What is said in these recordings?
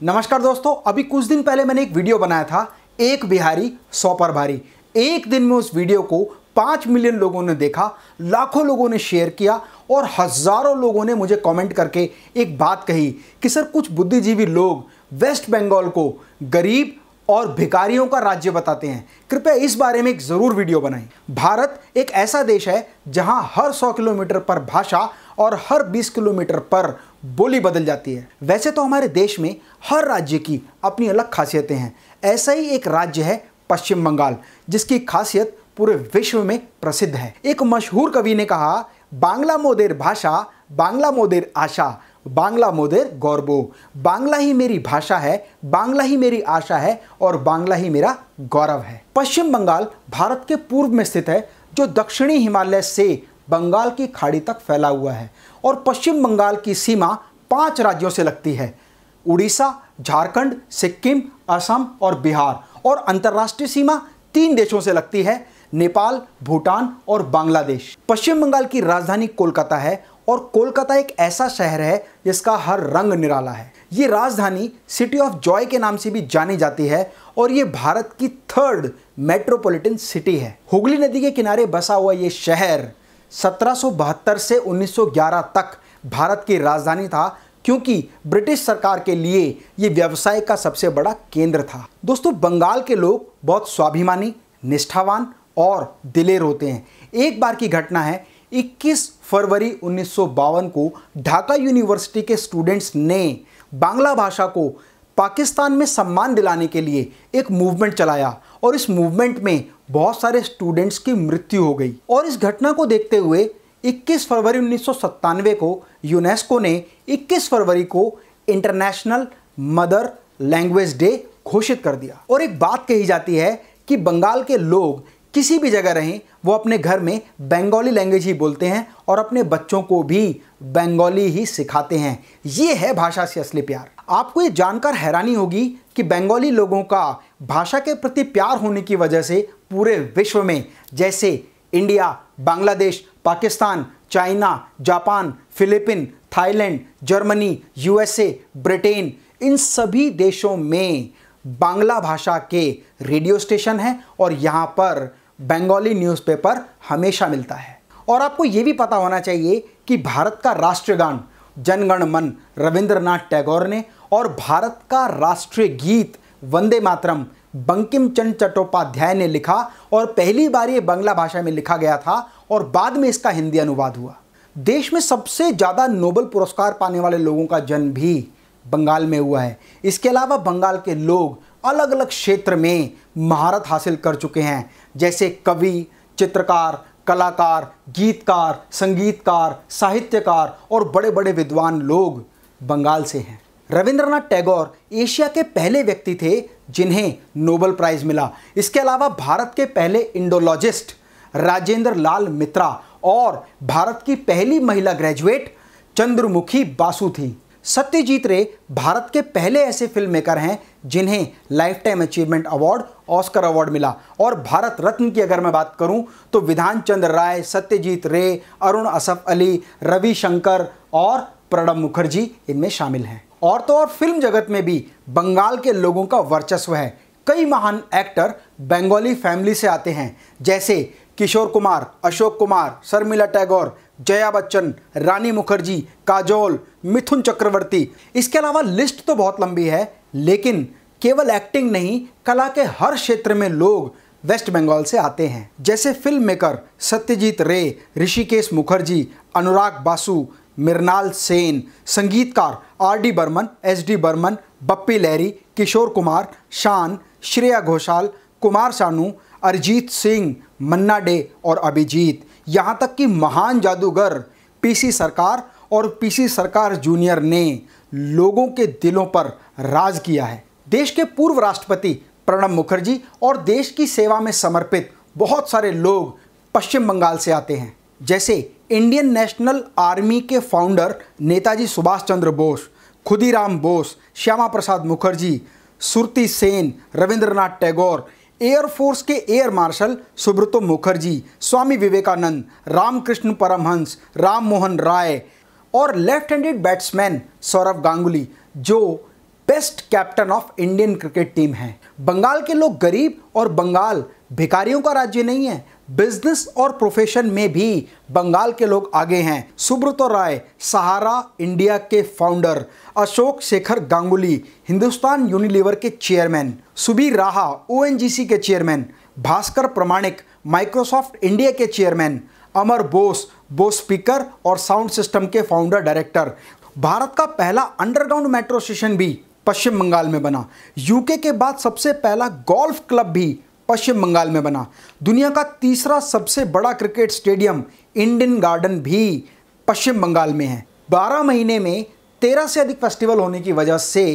नमस्कार दोस्तों, अभी कुछ दिन पहले मैंने एक वीडियो बनाया था, एक बिहारी, सौ पर भारी। एक दिन में उस वीडियो को पाँच मिलियन लोगों ने देखा, लाखों लोगों ने शेयर किया और हज़ारों लोगों ने मुझे कमेंट करके एक बात कही कि, सर, कुछ बुद्धिजीवी लोग वेस्ट बंगाल को गरीब और भिकारियों का राज्य बताते हैं। कृपया इस बारे में एक ज़रूर वीडियो बनाएँ। भारत एक ऐसा देश है जहाँ हर 100 किलोमीटर पर भाषा और हर 20 किलोमीटर पर बोली बदल जाती है। वैसे तो हमारे देश में हर राज्य की अपनी अलग खासियतें हैं। ऐसा ही एक राज्य है पश्चिम बंगाल, जिसकी खासियत पूरे विश्व में प्रसिद्ध है। एक मशहूर कवि ने कहा, बांग्ला मोदेर भाषा, बांग्ला मोदेर आशा, बांग्ला मोदेर गौरबो बांग्ला ही मेरी भाषा है, बांग्ला ही मेरी आशा है और बांग्ला ही मेरा गौरव है। पश्चिम बंगाल भारत के पूर्व में स्थित है, जो दक्षिणी हिमालय से बंगाल की खाड़ी तक फैला हुआ है और पश्चिम बंगाल की सीमा पाँच राज्यों से लगती है। उड़ीसा, झारखंड, सिक्किम, असम और बिहार और अंतर्राष्ट्रीय सीमा तीन देशों से लगती है, नेपाल, भूटान और बांग्लादेश। पश्चिम बंगाल की राजधानी कोलकाता है और कोलकाता एक ऐसा शहर है जिसका हर रंग निराला है। ये राजधानी सिटी ऑफ़ जॉय के नाम से भी जानी जाती है और ये भारत की थर्ड मेट्रोपॉलिटन सिटी है। हुगली नदी के किनारे बसा हुआ ये शहर 1772 से 1911 तक भारत की राजधानी था, क्योंकि ब्रिटिश सरकार के लिए ये व्यवसाय का सबसे बड़ा केंद्र था। दोस्तों, बंगाल के लोग बहुत स्वाभिमानी, निष्ठावान और दिलेर होते हैं। एक बार की घटना है 21 फरवरी उन्नीस सौ बावन को ढाका यूनिवर्सिटी के स्टूडेंट्स ने बांग्ला भाषा को पाकिस्तान में सम्मान दिलाने के लिए एक मूवमेंट चलाया। और इस मूवमेंट में बहुत सारे स्टूडेंट्स की मृत्यु हो गई। और इस घटना को देखते हुए 21 फरवरी उन्नीस सौ सत्तानवे को यूनेस्को ने 21 फरवरी को इंटरनेशनल मदर लैंग्वेज डे घोषित कर दिया। और एक बात कही जाती है कि बंगाल के लोग किसी भी जगह रहें, वो अपने घर में बंगाली लैंग्वेज ही बोलते हैं और अपने बच्चों को भी बंगाली ही सिखाते हैं। ये है भाषा से असली प्यार। आपको ये जानकर हैरानी होगी कि बंगाली लोगों का भाषा के प्रति प्यार होने की वजह से पूरे विश्व में, जैसे India, Bangladesh, Pakistan, China, Japan, Philippine, Thailand, Germany, USA, Britain, इन सभी देशों में बांग्ला भाषा के रेडियो स्टेशन हैं और यहाँ पर बंगाली न्यूज़पेपर हमेशा मिलता है। और आपको ये भी पता होना चाहिए कि भारत का राष्ट्रगान, जनगण मन, रविंद्रनाथ टैगोर ने और भारत का राष्ट्रीय गीत वंदे मातरम बंकिम चंद चट्टोपाध्याय ने लिखा और पहली बार ये बांग्ला भाषा में लिखा गया था और बाद में इसका हिंदी अनुवाद हुआ। देश में सबसे ज़्यादा नोबल पुरस्कार पाने वाले लोगों का जन्म भी बंगाल में हुआ है। इसके अलावा बंगाल के लोग अलग अलग क्षेत्र में महारत हासिल कर चुके हैं। जैसे कवि, चित्रकार, कलाकार, गीतकार, संगीतकार, साहित्यकार और बड़े बड़े विद्वान लोग बंगाल से हैं। रविंद्रनाथ टैगोर एशिया के पहले व्यक्ति थे जिन्हें नोबल प्राइज मिला। इसके अलावा भारत के पहले इंडोलॉजिस्ट राजेंद्र लाल मित्रा और भारत की पहली महिला ग्रेजुएट चंद्रमुखी बासु थी। सत्यजीत रे भारत के पहले ऐसे फ़िल्म मेकर हैं जिन्हें life time achievement award Oscar award मिला। और भारत रत्न की अगर मैं बात करूँ तो विधान चंद्र राय, सत्यजीत रे, अरुण असफ अली, रवि शंकर और प्रणब मुखर्जी इनमें शामिल हैं। और तो और फ़िल्म जगत में भी बंगाल के लोगों का वर्चस्व है। कई महान एक्टर बंगाली फैमिली से आते हैं, जैसे किशोर कुमार, अशोक कुमार, शर्मिला टैगोर जया बच्चन, रानी मुखर्जी, काजोल, मिथुन चक्रवर्ती। इसके अलावा लिस्ट तो बहुत लंबी है, लेकिन केवल एक्टिंग नहीं, कला के हर क्षेत्र में लोग वेस्ट बंगाल से आते हैं। जैसे फ़िल्म मेकर सत्यजीत रे, ऋषिकेश मुखर्जी, अनुराग बासु, मृणाल सेन, संगीतकार R D Burman, S D Burman, Bappi Lahiri, Kishore Kumar, Shaan, Shreya Ghoshal, Kumar Sanu, Arijit Singh, मन्ना डे और अभिजीत। यहाँ तक कि महान जादूगर, पीसी सरकार और पीसी सरकार जूनियर ने लोगों के दिलों पर राज किया है। देश के पूर्व राष्ट्रपति प्रणब मुखर्जी और देश की सेवा में समर्पित बहुत सारे लोग पश्चिम बंगाल से आते हैं। जैसे इंडियन नेशनल आर्मी के founder Netaji Subhash Chandra Bose, Khudiram Bose, Shyama Prasad Mukherjee, Surti Sen, Rabindranath Tagore air force के एयर मार्शल सुब्रतो मुखर्जी, स्वामी विवेकानंद, रामकृष्ण परमहंस राम मोहन राय और left handed batsman Sourav Ganguly, जो best captain of Indian cricket team है। बंगाल के लोग गरीब और बंगाल भिकारियों का राज्य नहीं है बिज़नेस और प्रोफेशन में भी बंगाल के लोग आगे हैं। सुब्रतो राय, सहारा, इंडिया के फाउंडर। अशोक शेखर गांगुली, हिंदुस्तान यूनिलीवर के चेयरमैन। सुबीर राहा, ओएनजीसी के chairman. Bhaskar Pramanik, Microsoft India के chairman. Amar Bose Bose speaker और साउंड सिस्टम के फाउंडर डायरेक्टर। भारत का पहला अंडरग्राउंड मेट्रो स्टेशन भी पश्चिम बंगाल में बना। यूके के बाद सबसे पहला गोल्फ क्लब भी पश्चिम बंगाल में बना। दुनिया का तीसरा सबसे बड़ा क्रिकेट स्टेडियम इंडियन गार्डन भी पश्चिम बंगाल में है। 12 महीने में 13 से अधिक फेस्टिवल होने की वजह से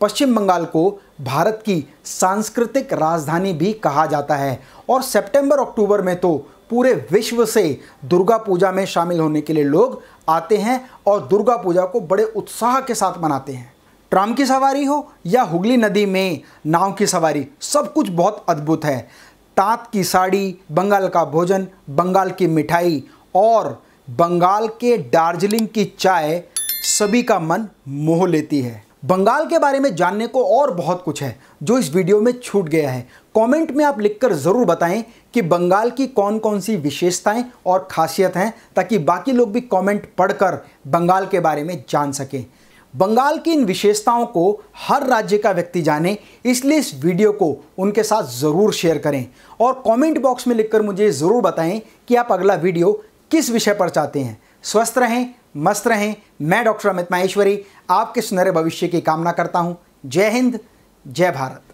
पश्चिम बंगाल को भारत की सांस्कृतिक राजधानी भी कहा जाता है और सितंबर अक्टूबर में तो पूरे विश्व से दुर्गा पूजा में शामिल होने के लिए लोग आते हैं और दुर्गा पूजा को बड़े उत्साह के साथ मनाते हैं। ट्राम की सवारी हो या हुगली नदी में नाव की सवारी, सब कुछ बहुत अद्भुत है। तात की साड़ी, बंगाल का भोजन, बंगाल की मिठाई और बंगाल के दार्जिलिंग की चाय सभी का मन मोह लेती है। बंगाल के बारे में जानने को और बहुत कुछ है, जो इस वीडियो में छूट गया है। कमेंट में आप लिखकर ज़रूर बताएँ कि बंगाल की कौन कौन सी विशेषताएँ और खासियत हैं, ताकि बाकी लोग भी कमेंट पढ़कर बंगाल के बारे में जान सकें। बंगाल की इन विशेषताओं को हर राज्य का व्यक्ति जाने, इसलिए इस वीडियो को उनके साथ ज़रूर शेयर करें। और कमेंट बॉक्स में लिखकर मुझे ज़रूर बताएँ कि आप अगला वीडियो किस विषय पर चाहते हैं। स्वस्थ रहें, मस्त रहें। मैं डॉक्टर अमित माहेश्वरी, आपके सुनहरे भविष्य की कामना करता हूँ। जय हिंद, जय भारत।